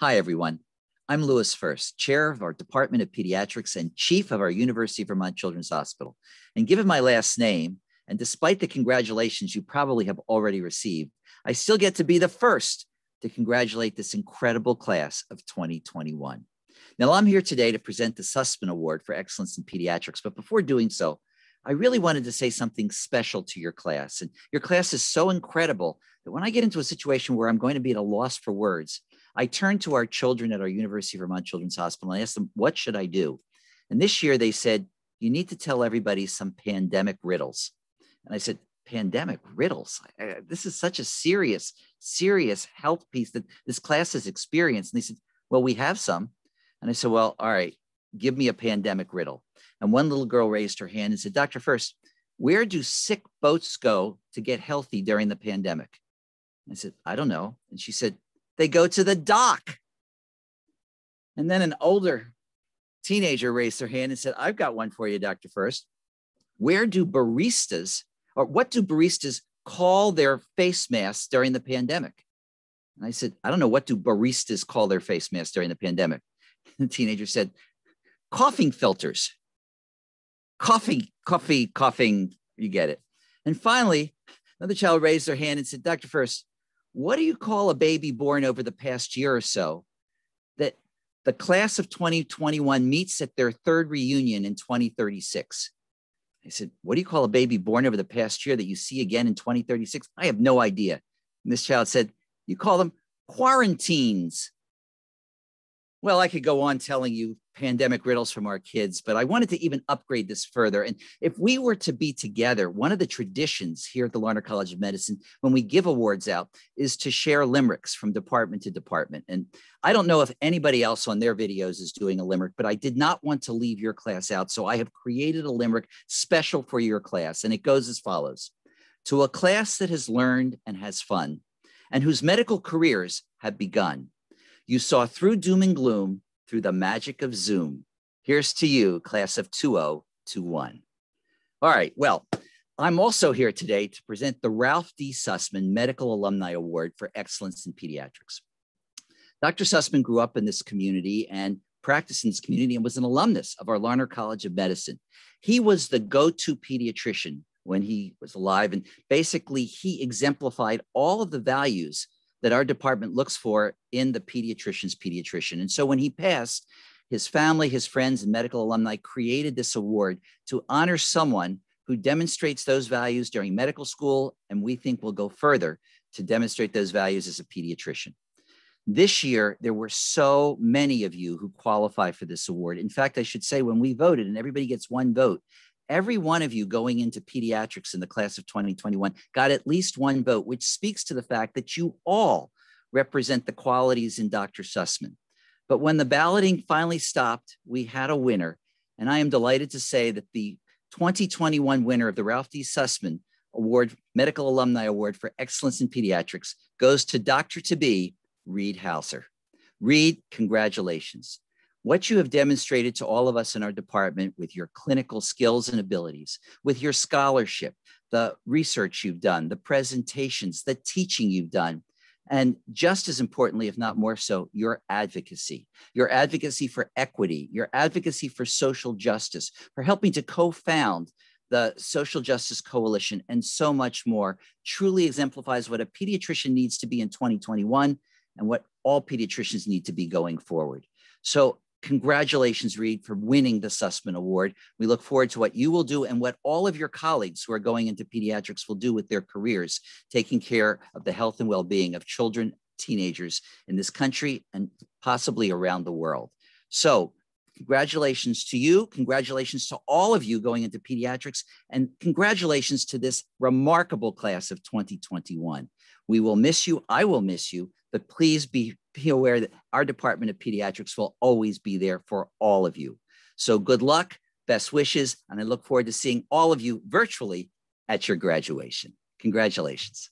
Hi, everyone. I'm Lewis First, chair of our Department of Pediatrics and chief of our University of Vermont Children's Hospital. And given my last name, and despite the congratulations you probably have already received, I still get to be the first to congratulate this incredible class of 2021. Now, I'm here today to present the Sussman Award for Excellence in Pediatrics, but before doing so, I really wanted to say something special to your class. And your class is so incredible that when I get into a situation where I'm going to be at a loss for words, I turn to our children at our University of Vermont Children's Hospital and I ask them, what should I do? And this year they said, you need to tell everybody some pandemic riddles. And I said, pandemic riddles. This is such a serious, serious health piece that this class has experienced. And they said, well, we have some. And I said, well, all right, give me a pandemic riddle. And one little girl raised her hand and said, Dr. First, where do sick boats go to get healthy during the pandemic? I said, I don't know. And she said, they go to the dock. And then an older teenager raised their hand and said, I've got one for you, Dr. First. Where do baristas, or what do baristas call their face masks during the pandemic? And I said, I don't know. What do baristas call their face masks during the pandemic? The teenager said, coughing filters. Coffee, coffee, coughing, you get it. And finally, another child raised their hand and said, Dr. First, what do you call a baby born over the past year or so that the class of 2021 meets at their third reunion in 2036? I said, What do you call a baby born over the past year that you see again in 2036? I have no idea. And this child said, You call them quarantines. Well, I could go on telling you pandemic riddles from our kids, but I wanted to even upgrade this further. And if we were to be together, one of the traditions here at the Larner College of Medicine, when we give awards out, is to share limericks from department to department. And I don't know if anybody else on their videos is doing a limerick, but I did not want to leave your class out. So I have created a limerick special for your class. And it goes as follows To a class that has learned and has fun, and whose medical careers have begun. You saw through doom and gloom through the magic of Zoom. Here's to you, class of 2021. All right, well, I'm also here today to present the Ralph D. Sussman Medical Alumni Award for Excellence in Pediatrics. Dr. Sussman grew up in this community and practiced in this community and was an alumnus of our Larner College of Medicine. He was the go-to pediatrician when he was alive. And basically, he exemplified all of the values that our department looks for in the pediatrician's pediatrician. And so when he passed, his family, his friends, and medical alumni created this award to honor someone who demonstrates those values during medical school, and we think will go further to demonstrate those values as a pediatrician. This year, there were so many of you who qualify for this award. In fact, I should say, when we voted, and everybody gets one vote, every one of you going into pediatrics in the class of 2021 got at least one vote, which speaks to the fact that you all represent the qualities in Dr. Sussman. But when the balloting finally stopped, we had a winner. And I am delighted to say that the 2021 winner of the Ralph D. Sussman Award, Medical Alumni Award for Excellence in Pediatrics goes to Dr. to be Reed Hauser. Reed, congratulations. What you have demonstrated to all of us in our department with your clinical skills and abilities, with your scholarship, the research you've done, the presentations, the teaching you've done, and just as importantly, if not more so, your advocacy, your advocacy for equity, your advocacy for social justice, for helping to co found the Social Justice Coalition, and so much more truly exemplifies what a pediatrician needs to be in 2021 and what all pediatricians need to be going forward. So Congratulations, Reed, for winning the Sussman Award. We look forward to what you will do and what all of your colleagues who are going into pediatrics will do with their careers, taking care of the health and well being of children, teenagers in this country, and possibly around the world. So, congratulations to you. Congratulations to all of you going into pediatrics, and congratulations to this remarkable class of 2021. We will miss you. I will miss you, but please be be aware that our Department of Pediatrics will always be there for all of you. So good luck, best wishes, and I look forward to seeing all of you virtually at your graduation. Congratulations.